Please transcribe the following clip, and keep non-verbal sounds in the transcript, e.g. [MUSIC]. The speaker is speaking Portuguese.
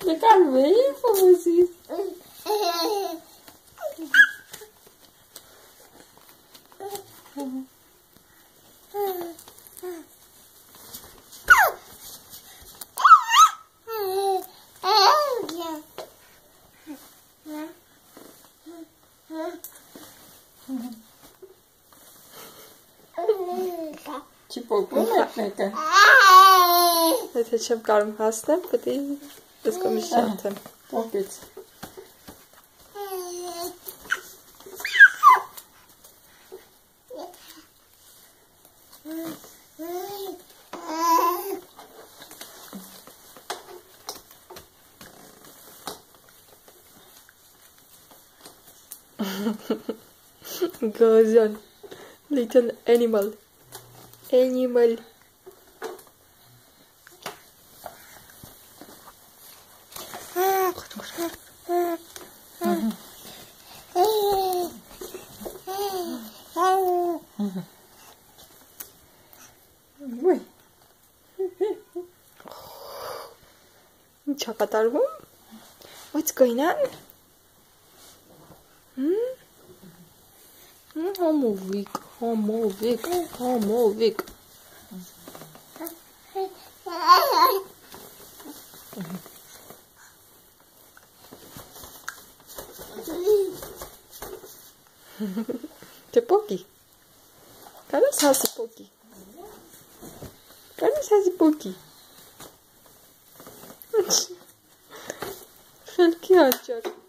ficar bem, famosinho. Tipo, Kuchenecke. Jetzt hätte ich Եթե չեմ կարում հասնեմ, պետի ես կոմիշ չարդեմ։ Ողպից։ Գոզյան, little animal, animal. Koş koş koş. Uy. Çakatarım. What's going on? Hmm? hmm homovik, homovik, homovik. Mm-hmm. [LAUGHS] Te poki. Cadê o Sassi Poki? Cadê o Sassi Poki? Fel ki açacak.